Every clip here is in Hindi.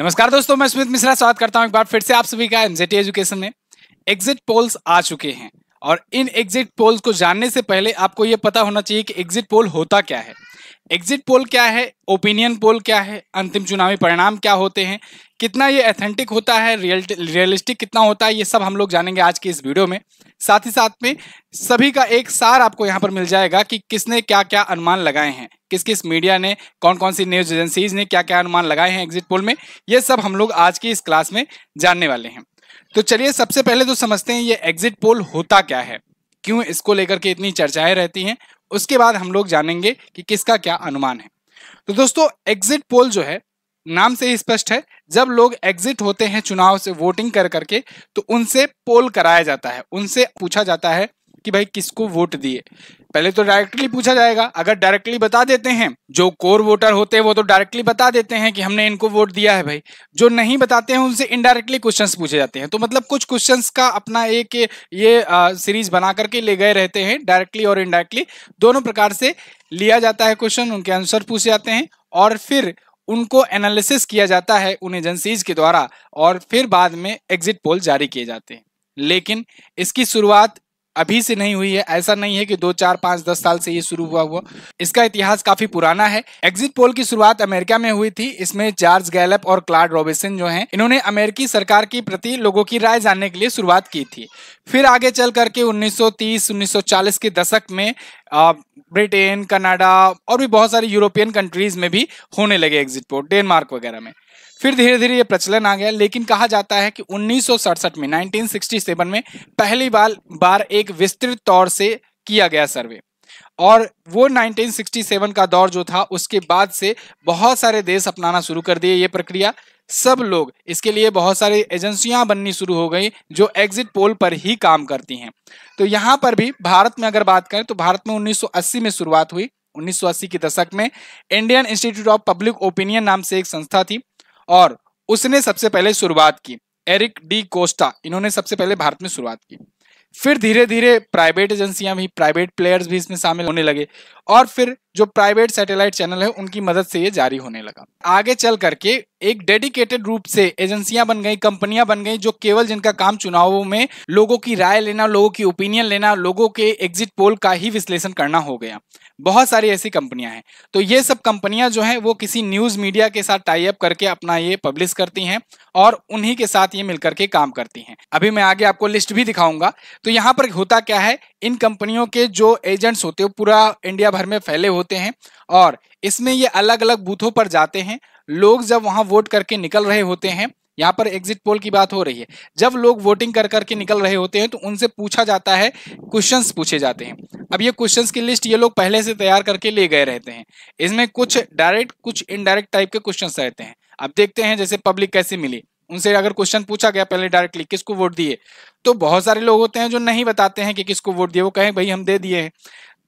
नमस्कार दोस्तों, मैं सुमित मिश्रा, स्वागत करता हूँ एक बार फिर से आप सभी का एमजेटी एजुकेशन में। एग्जिट पोल्स आ चुके हैं। और इन एग्जिट पोल्स को जानने से पहले आपको यह पता होना चाहिए कि एग्जिट पोल होता क्या है। एग्जिट पोल क्या है? ओपिनियन पोल क्या है? अंतिम चुनावी परिणाम क्या होते हैं? कितना ये अथेंटिक होता है? रियल रियलिस्टिक कितना होता है? ये सब हम लोग जानेंगे आज की इस वीडियो में। साथ ही साथ में सभी का एक सार आपको यहाँ पर मिल जाएगा कि किसने क्या क्या अनुमान लगाए हैं। किस किस मीडिया ने कौन कौन सी न्यूज़ एजेंसीज ने क्या क्या अनुमान लगाए हैं एग्जिट पोल में? ये सब हम लोग आज की इस क्लास में जानने वाले हैं। तो चलिए सबसे पहले तो समझते हैं ये एग्जिट पोल होता क्या है। क्यों इसको लेकर के इतनी चर्चाएँ रहती हैं? उसके बाद हम लोग जानेंगे कि किसका क्या अनुमान है। तो दोस्तों एग्जिट पोल जो है, नाम से ही स्पष्ट है। जब लोग एग्जिट होते हैं चुनाव से वोटिंग कर करके तो उनसे पोल कराया जाता है। उनसे पूछा जाता है कि भाई किसको वोट दिए? पहले तो डायरेक्टली पूछा जाएगा, अगर डायरेक्टली बता देते हैं, जो कोर वोटर होते हैं वो तो डायरेक्टली बता देते हैं कि हमने इनको वोट दिया है भाई। जो नहीं बताते हैं, उनसे इनडायरेक्टली क्वेश्चंस पूछे जाते हैं। तो मतलब कुछ क्वेश्चंस का अपना एक ये सीरीज़ बना करके ले गए रहते हैं डायरेक्टली और इनडायरेक्टली दोनों प्रकार से लिया जाता है क्वेश्चन उनके आंसर पूछे जाते हैं और फिर उनको एनालिसिस किया जाता है उन एजेंसीज के द्वारा और फिर बाद में एग्जिट पोल जारी किए जाते हैं। लेकिन इसकी शुरुआत अभी से नहीं हुई है, ऐसा नहीं है कि दो, चार, पाँच, दस साल से ये शुरू हुआ हुआ। इसका इतिहास काफ़ी पुराना है। एग्जिट पोल की शुरुआत अमेरिका में हुई थी। इसमें चार्ल्स गैलप और क्लाड रॉबिसन जो हैं, इन्होंने अमेरिकी सरकार की प्रति लोगों की राय जानने के लिए शुरुआत की थी। फिर आगे चल करके 1930 1940 के दशक में ब्रिटेन, कनाडा और भी बहुत सारी यूरोपियन कंट्रीज़ में भी होने लगे एग्जिट पोल डेनमार्क वगैरह में। फिर धीरे धीरे ये प्रचलन आ गया, लेकिन कहा जाता है कि उन्नीस सौ सड़सठ में 1967 में पहली बार बार एक विस्तृत तौर से किया गया सर्वे। और वो 1967 का दौर जो था, उसके बाद से बहुत सारे देश अपनाना शुरू कर दिए ये प्रक्रिया। सब लोग, इसके लिए बहुत सारी एजेंसियाँ बननी शुरू हो गई, जो एग्जिट पोल पर ही काम करती हैं। तो यहाँ पर भी, भारत में अगर बात करें तो भारत में 1980 में शुरुआत हुई 1980 के दशक में। Indian Institute of Public Opinion नाम से एक संस्था थी और उसने सबसे पहले शुरुआत की। एरिक डी कोस्टा, इन्होंने सबसे पहले भारत में शुरुआत की। फिर धीरे धीरे प्राइवेट एजेंसियाँ भी, प्राइवेट प्लेयर्स भी इसमें शामिल होने लगे और फिर जो प्राइवेट सैटेलाइट चैनल है, उनकी मदद से ये जारी होने लगा। आगे चल करके एक डेडिकेटेड रूप से एजेंसियाँ बन गई, कंपनियाँ बन गई, जो केवल जिनका काम चुनावों में लोगों की राय लेना, लोगों की ओपिनियन लेना, लोगों के एग्जिट पोल का ही विश्लेषण करना हो गया। बहुत सारी ऐसी कंपनियाँ हैं। तो ये सब कंपनियाँ जो हैं, वो किसी न्यूज़ मीडिया के साथ टाई अप करके अपना ये पब्लिश करती हैं और उन्हीं के साथ ये मिलकर के काम करती हैं। अभी मैं आगे आपको लिस्ट भी दिखाऊँगा। तो यहाँ पर होता क्या है? इन कंपनियों के जो एजेंट्स होते हैं पूरा इंडिया भर में फैले होते हैं और इसमें ये अलग अलग बूथों पर जाते हैं। लोग जब वहाँ वोट करके निकल रहे होते हैं, यहाँ पर एग्जिट पोल की बात हो रही है। जब लोग वोटिंग कर करके निकल रहे होते हैं तो उनसे पूछा जाता है क्वेश्चंस पूछे जाते हैं। अब ये क्वेश्चंस की लिस्ट ये लोग पहले से तैयार करके ले गए रहते हैं। इसमें कुछ डायरेक्ट कुछ इनडायरेक्ट टाइप के क्वेश्चन रहते हैं। अब देखते हैं, जैसे पब्लिक कैसे मिली? उनसे अगर क्वेश्चन पूछा गया, पहले डायरेक्टली किसको वोट दिए। तो बहुत सारे लोग होते हैं जो नहीं बताते हैं कि किसको वोट दिए, वो कहें, भाई, हम दे दिए हैं।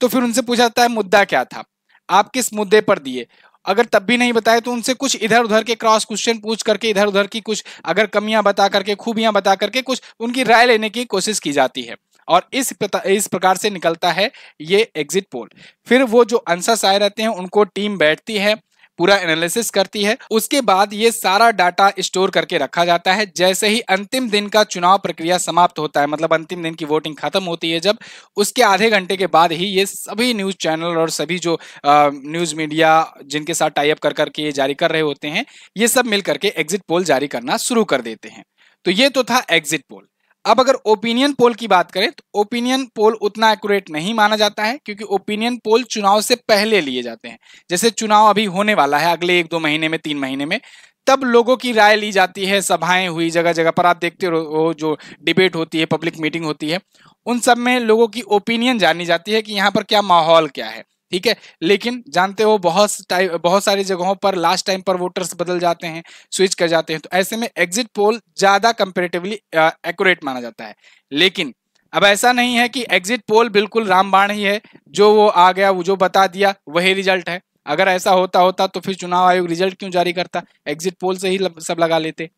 तो फिर उनसे पूछा जाता है, मुद्दा क्या था? आप किस मुद्दे पर दिए? अगर तब भी नहीं बताए तो उनसे कुछ इधर उधर के क्रॉस क्वेश्चन पूछ करके इधर उधर की कुछ अगर कमियाँ बता करके, खूबियाँ बता करके, कुछ उनकी राय लेने की कोशिश की जाती है। और इस इस प्रकार से निकलता है ये एग्जिट पोल फिर वो जो आंसर्स आए रहते हैं, उनको टीम बैठती है पूरा एनालिसिस करती है। उसके बाद ये सारा डाटा स्टोर करके रखा जाता है। जैसे ही अंतिम दिन का चुनाव प्रक्रिया समाप्त होता है मतलब अंतिम दिन की वोटिंग खत्म होती है जब, उसके आधे घंटे के बाद ही ये सभी न्यूज़ चैनल और सभी जो न्यूज़ मीडिया जिनके साथ टाइप कर, करके ये जारी कर रहे होते हैं, ये सब मिल करके एग्जिट पोल जारी करना शुरू कर देते हैं। तो ये तो था एग्जिट पोल अब अगर ओपिनियन पोल की बात करें तो ओपिनियन पोल उतना एक्यूरेट नहीं माना जाता है, क्योंकि ओपिनियन पोल चुनाव से पहले लिए जाते हैं। जैसे चुनाव अभी होने वाला है अगले एक दो महीने में, तीन महीने में, तब लोगों की राय ली जाती है, सभाएँ हुई जगह जगह पर। आप देखते हो जो डिबेट होती है पब्लिक मीटिंग होती है, उन सब में लोगों की ओपिनियन जानी जाती है कि यहाँ पर क्या माहौल क्या है। ठीक है? लेकिन जानते हो, बहुत टाइम बहुत सारी जगहों पर लास्ट टाइम पर वोटर्स बदल जाते हैं स्विच कर जाते हैं तो ऐसे में एग्जिट पोल ज़्यादा कंपेरेटिवली एक्यूरेट माना जाता है। लेकिन अब ऐसा नहीं है कि एग्जिट पोल बिल्कुल रामबाण ही है, जो वो आ गया, वो जो बता दिया, वही रिज़ल्ट है। अगर ऐसा होता होता तो फिर चुनाव आयोग रिज़ल्ट क्यों जारी करता? एग्जिट पोल से ही सब लगा लेते।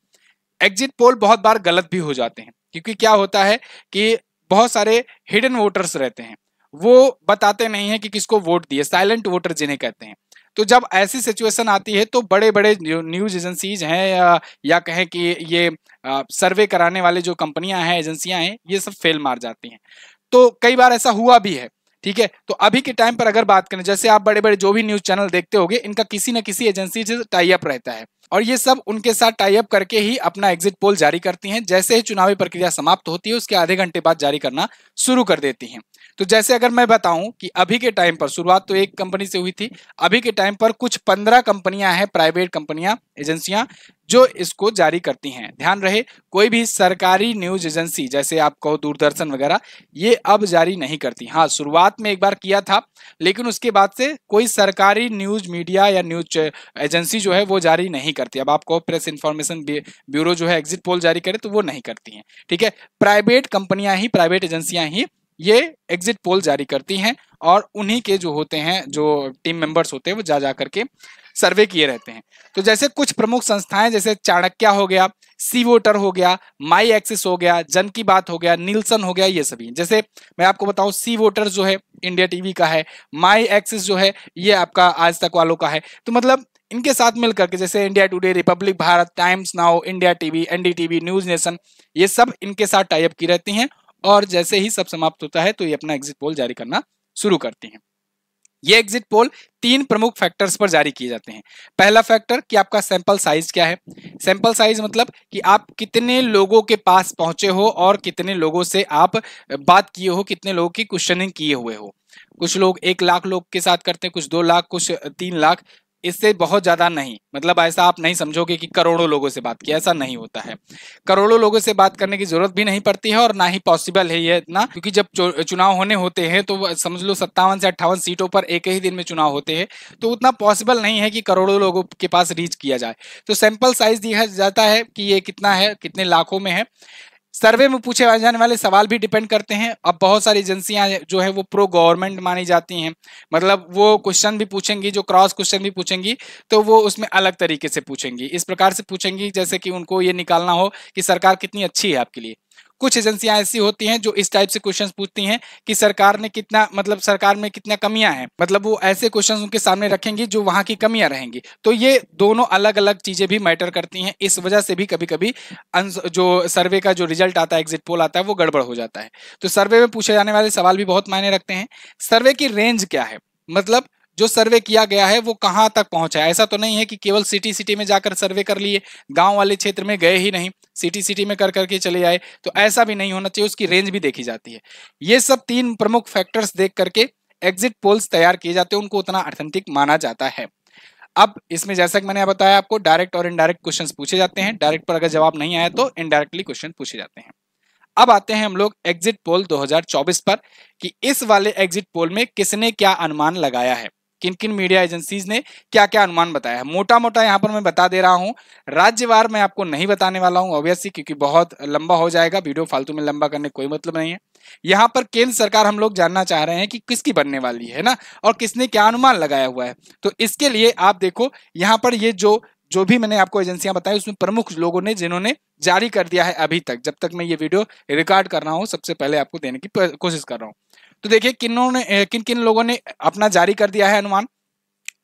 एग्जिट पोल बहुत बार गलत भी हो जाते हैं, क्योंकि क्या होता है कि बहुत सारे हिडन वोटर्स रहते हैं। वो बताते नहीं है कि किसको वोट दिए साइलेंट वोटर जिन्हें कहते हैं। तो जब ऐसी सिचुएशन आती है तो बड़े बड़े न्यूज़ एजेंसीज हैं या, या कहें कि ये सर्वे कराने वाले जो कंपनियाँ हैं एजेंसियाँ हैं ये सब फेल मार जाती हैं। तो कई बार ऐसा हुआ भी है ठीक है? तो अभी के टाइम पर अगर बात करें जैसे आप बड़े बड़े जो भी न्यूज़ चैनल देखते होंगे इनका किसी न किसी एजेंसी से टाई अप रहता है। और ये सब उनके साथ टाई अप करके ही अपना एग्जिट पोल जारी करती हैं। जैसे ही चुनावी प्रक्रिया समाप्त होती है उसके आधे घंटे बाद जारी करना शुरू कर देती हैं। तो जैसे अगर मैं बताऊँ कि अभी के टाइम पर, शुरुआत तो एक कंपनी से हुई थी, अभी के टाइम पर कुछ पंद्रह कंपनियाँ हैं प्राइवेट कंपनियाँ एजेंसियाँ जो इसको जारी करती हैं। ध्यान रहे, कोई भी सरकारी न्यूज़ एजेंसी जैसे आप कहो दूरदर्शन वगैरह, ये अब जारी नहीं करती। हाँ शुरुआत में एक बार किया था, लेकिन उसके बाद से कोई सरकारी न्यूज़ मीडिया या न्यूज़ एजेंसी जो है, वो जारी नहीं करती। अब आपको प्रेस इंफॉर्मेशन ब्यूरो जो है एग्जिट पोल जारी करे तो वो नहीं करती है। ठीक है? प्राइवेट कंपनियाँ ही प्राइवेट एजेंसियाँ ही ये एग्जिट पोल जारी करती हैं और उन्हीं के जो होते हैं, जो टीम मेंबर्स होते हैं, वो जा जा करके सर्वे किए रहते हैं। तो जैसे कुछ प्रमुख संस्थाएँ, जैसे चाणक्य हो गया सी वोटर हो गया माई एक्सिस हो गया, जन की बात हो गया नीलसन हो गया, ये सभी। जैसे मैं आपको बताऊँ सी वोटर जो है इंडिया टीवी का है माई एक्सिस जो है, ये आपका आज तक वालों का है। तो मतलब इनके साथ मिलकर के, जैसे India Today Republic Bharat Times Now India TV NDTV News Nation ये सब इनके साथ टाइप की रहती हैं और जैसे ही सब समाप्त होता है तो ये अपना एग्जिट पोल जारी करना शुरू करती हैं। ये एग्जिट पोल तीन प्रमुख फैक्टर्स पर जारी किए जाते हैं। पहला फैक्टर कि आपका सैंपल साइज़ क्या है? सैंपल साइज़ मतलब कि आप कितने लोगों के पास पहुँचे हो और कितने लोगों से आप बात किए हो, कितने लोगों की क्वेश्चनिंग किए हुए हो। कुछ लोग एक लाख लोग के साथ करते हैं, कुछ दो लाख, कुछ तीन लाख। इससे बहुत ज़्यादा नहीं। मतलब ऐसा आप नहीं समझोगे कि करोड़ों लोगों से बात किया ऐसा नहीं होता है। करोड़ों लोगों से बात करने की ज़रूरत भी नहीं पड़ती है और ना ही पॉसिबल है ये इतना क्योंकि जब चुनाव होने होते हैं तो समझ लो सत्तावन से अट्ठावन सीटों पर एक ही दिन में चुनाव होते हैं तो उतना पॉसिबल नहीं है कि करोड़ों लोगों के पास रीच किया जाए। तो सैंपल साइज़ दिया जाता है कि ये कितना है, कितने लाखों में है। सर्वे में पूछे जाने वाले सवाल भी डिपेंड करते हैं। अब बहुत सारी एजेंसियाँ जो है वो प्रो गवर्नमेंट मानी जाती हैं। मतलब वो क्वेश्चन भी पूछेंगी, जो क्रॉस क्वेश्चन भी पूछेंगी तो वो उसमें अलग तरीके से पूछेंगी। इस प्रकार से पूछेंगी जैसे कि उनको ये निकालना हो कि सरकार कितनी अच्छी है आपके लिए। कुछ एजेंसियाँ ऐसी होती हैं जो इस टाइप से क्वेश्चंस पूछती हैं कि सरकार ने कितना मतलब सरकार में कितना कमियाँ हैं। मतलब वो ऐसे क्वेश्चंस उनके सामने रखेंगी जो वहाँ की कमियाँ रहेंगी। तो ये दोनों अलग अलग चीज़ें भी मैटर करती हैं। इस वजह से भी कभी कभी जो सर्वे का जो रिज़ल्ट आता है एग्जिट पोल आता है, वो गड़बड़ हो जाता है। तो सर्वे में पूछे जाने वाले सवाल भी बहुत मायने रखते हैं। सर्वे की रेंज क्या है? मतलब जो सर्वे किया गया है, वो कहाँ तक पहुँचा है? ऐसा तो नहीं है कि केवल सिटी सिटी में जाकर सर्वे कर लिए, गाँव वाले क्षेत्र में गए ही नहीं, सिटी सिटी में कर करके चले आए तो ऐसा भी नहीं होना चाहिए, उसकी रेंज भी देखी जाती है। ये सब तीन प्रमुख फैक्टर्स देख करके एग्जिट पोल्स तैयार किए जाते हैं, उनको उतना अर्थेंटिक माना जाता है। अब इसमें जैसा कि मैंने बताया आपको डायरेक्ट और इनडायरेक्ट क्वेश्चन पूछे जाते हैं। डायरेक्ट पर अगर जवाब नहीं आया तो इनडायरेक्टली क्वेश्चन पूछे जाते हैं। अब आते हैं हम लोग एग्जिट पोल 2024 पर, कि इस वाले एग्जिट पोल में किसने क्या अनुमान लगाया है? किन किन मीडिया एजेंसीज ने क्या क्या अनुमान बताया है? मोटा मोटा यहाँ पर मैं बता दे रहा हूँ, राज्यवार मैं आपको नहीं बताने वाला हूँ ऑब्वियसली क्योंकि बहुत लंबा हो जाएगा, वीडियो फालतू में लंबा करने कोई मतलब नहीं है। यहाँ पर केंद्र सरकार हम लोग जानना चाह रहे हैं कि किसकी बनने वाली है ना? और किसने क्या अनुमान लगाया हुआ है? तो इसके लिए आप देखो, यहाँ पर ये जो जो भी मैंने आपको एजेंसियाँ बताई, उसमें प्रमुख लोगों ने, जिन्होंने जारी कर दिया है अभी तक, जब तक मैं ये वीडियो रिकॉर्ड कर रहा हूँ, सबसे पहले आपको देने की कोशिश कर रहा हूँ। तो देखिए किन्होंने किन किन लोगों ने अपना जारी कर दिया है अनुमान?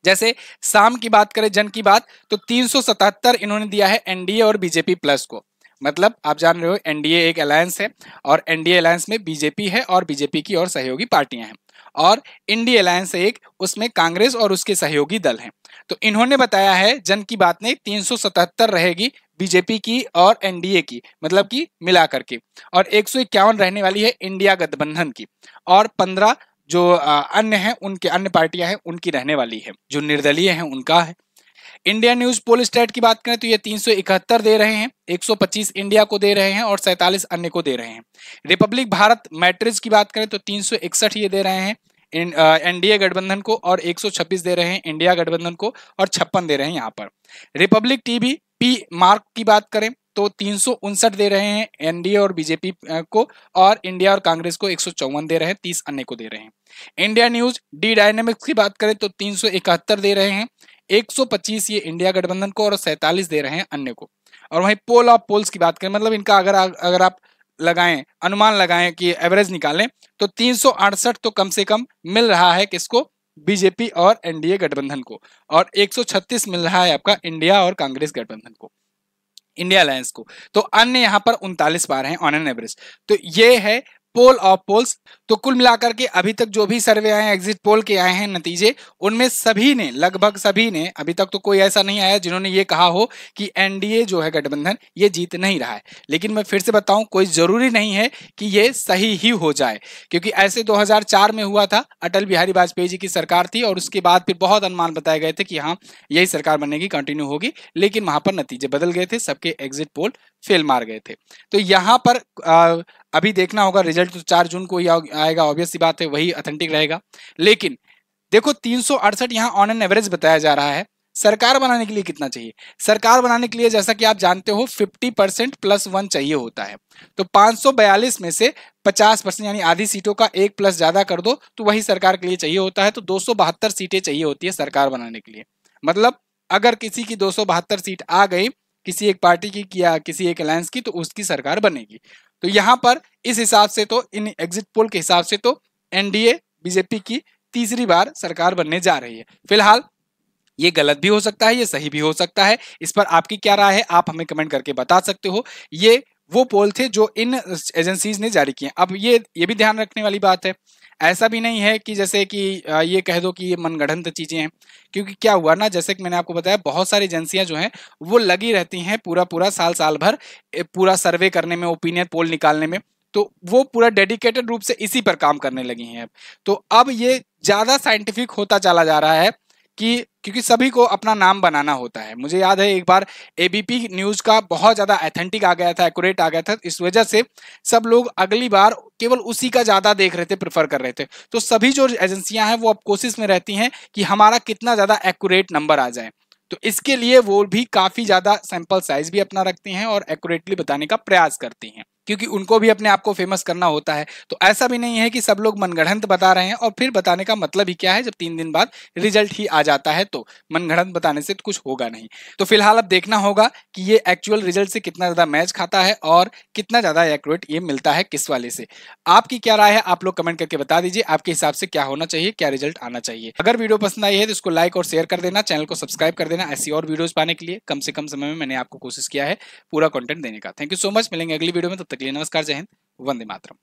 जैसे शाम की बात करें, जन की बात तो 377 इन्होंने दिया है एनडीए और बीजेपी प्लस को। मतलब आप जान रहे हो, एनडीए एक अलायंस है और एनडीए अलायंस में बीजेपी है और बीजेपी की और सहयोगी पार्टियाँ हैं। और इंडी अलायंस एक, उसमें कांग्रेस और उसके सहयोगी दल हैं। तो इन्होंने बताया है, जन की बात ने 377 रहेगी बीजेपी की और एनडीए की मतलब कि मिला करके। और एक सौ इक्यावन रहने वाली है इंडिया गठबंधन की। और 15 जो अन्य हैं, उनके अन्य पार्टियाँ हैं, उनकी रहने वाली है। जो निर्दलीय हैं, उनका है। इंडिया न्यूज़ पोल स्टेट की बात करें तो ये 371 दे रहे हैं 125 इंडिया को दे रहे हैं और 47 अन्य को दे रहे हैं। रिपब्लिक भारत मैट्रिज की बात करें तो 361 ये दे रहे हैं एनडीए गठबंधन को और 126 दे रहे हैं इंडिया गठबंधन को और छप्पन दे रहे हैं यहाँ पर। रिपब्लिक टीवी पी मार्क की बात करें तो तीन सौ उनसठ दे रहे हैं एनडीए और बीजेपी को और इंडिया और कांग्रेस को एक सौ चौवन दे रहे हैं, तीस अन्य को दे रहे हैं। इंडिया न्यूज़, डी डायनेमिक्स की बात करें तो तीन सौ इकहत्तर दे रहे हैं 125 ये इंडिया गठबंधन को और सैतालीस दे रहे हैं अन्य को। और वहीं पोल ऑफ़ पोल्स की बात करें मतलब इनका अगर अगर आप लगाएँ, अनुमान लगाएँ कि एवरेज निकालें तो तीन सौ अड़सठ तो कम से कम मिल रहा है किसको? बीजेपी और एनडीए गठबंधन को, और 136 मिल रहा है आपका इंडिया और कांग्रेस गठबंधन को, इंडिया अलायंस को। तो अन्य यहाँ पर उनतालीस बार हैं ऑन एन एवरेज तो ये है पोल ऑफ़ पोल्स तो कुल मिलाकर के अभी तक जो भी सर्वे आए हैं एग्जिट पोल के आए हैं नतीजे, उनमें सभी ने, लगभग सभी ने अभी तक तो कोई ऐसा नहीं आया जिन्होंने ये कहा हो कि एनडीए जो है गठबंधन, ये जीत नहीं रहा है। लेकिन मैं फिर से बताऊँ, कोई ज़रूरी नहीं है कि ये सही ही हो जाए, क्योंकि ऐसे 2004 में हुआ था, अटल बिहारी वाजपेयी जी की सरकार थी और उसके बाद फिर बहुत अनुमान बताए गए थे कि हाँ यही सरकार बनेगी कंटिन्यू होगी, लेकिन वहाँ पर नतीजे बदल गए थे, सबके एग्जिट पोल फेल मार गए थे। तो यहाँ पर अभी देखना होगा रिज़ल्ट तो चार जून को ही आएगा ऑब्वियस बात है, वही अथेंटिक रहेगा। लेकिन, देखो तीन सौ अड़सठ यहाँ ऑन एन एवरेज बताया जा रहा है। सरकार बनाने के लिए कितना चाहिए? सरकार बनाने के लिए जैसा कि आप जानते हो 50 परसेंट प्लस वन चाहिए होता है। तो 542 में से 50 परसेंट यानी आधी सीटों का एक प्लस ज़्यादा कर दो तो वही सरकार के लिए चाहिए होता है। तो दो सौ बहत्तर सीटें चाहिए होती है सरकार बनाने के लिए। मतलब अगर किसी की दो सौ बहत्तर सीट आ गई, किसी एक पार्टी की या किसी एक अलायंस की तो उसकी सरकार बनेगी। तो यहाँ पर इस हिसाब से तो इन एग्जिट पोल के हिसाब से तो एनडीए बीजेपी की तीसरी बार सरकार बनने जा रही है। फ़िलहाल ये गलत भी हो सकता है, ये सही भी हो सकता है। इस पर आपकी क्या राय है, आप हमें कमेंट करके बता सकते हो। ये वो पोल थे जो इन एजेंसीज ने जारी किए। अब ये ये भी ध्यान रखने वाली बात है। ऐसा भी नहीं है कि जैसे कि ये कह दो कि ये मनगढ़ंत चीज़ें हैं। क्योंकि क्या हुआ ना, जैसे कि मैंने आपको बताया, बहुत सारी एजेंसियाँ जो हैं, वो लगी रहती हैं पूरा पूरा साल साल भर पूरा सर्वे करने में, ओपिनियन पोल निकालने में। तो वो पूरा डेडिकेटेड रूप से इसी पर काम करने लगी हैं अब। तो अब ये ज़्यादा साइंटिफिक होता चला जा रहा है कि क्योंकि सभी को अपना नाम बनाना होता है। मुझे याद है एक बार एबीपी न्यूज़ का बहुत ज़्यादा एथेंटिक आ गया था एक्यूरेट आ गया था, इस वजह से सब लोग अगली बार केवल उसी का ज़्यादा देख रहे थे प्रेफर कर रहे थे। तो सभी जो एजेंसियाँ हैं, वो अब कोशिश में रहती हैं कि हमारा कितना ज़्यादा एक्यूरेट नंबर आ जाए। तो इसके लिए वो भी काफ़ी ज़्यादा सैंपल साइज़ भी अपना रखती हैं और एक्यूरेटली बताने का प्रयास करती हैं। क्योंकि उनको भी अपने आप को फ़ेमस करना होता है। तो ऐसा भी नहीं है कि सब लोग मनगढ़ंत बता रहे हैं और फिर बताने का मतलब ही क्या है, जब तीन दिन बाद रिज़ल्ट ही आ जाता है तो मनगढ़ंत बताने से कुछ होगा नहीं। तो फ़िलहाल अब देखना होगा कि ये एक्चुअल रिज़ल्ट से कितना ज़्यादा मैच खाता है और कितना ज़्यादा एक्यूरेट ये मिलता है किस वाले से। आपकी क्या राय है, आप लोग कमेंट करके बता दीजिए, आपके हिसाब से क्या होना चाहिए, क्या रिज़ल्ट आना चाहिए। अगर वीडियो पसंद आई है तो इसको लाइक और शेयर कर देना चैनल को सब्सक्राइब कर देना, ऐसी और वीडियोस पाने के लिए। कम से कम समय में मैंने आपको कोशिश किया है पूरा कंटेंट देने का। थैंक यू सो मच मिलेंगे अगली वीडियो में, तब तक लिए नमस्कार जय हिंद वंदे मातरम।